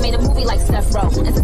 made a movie like Seth Rogen.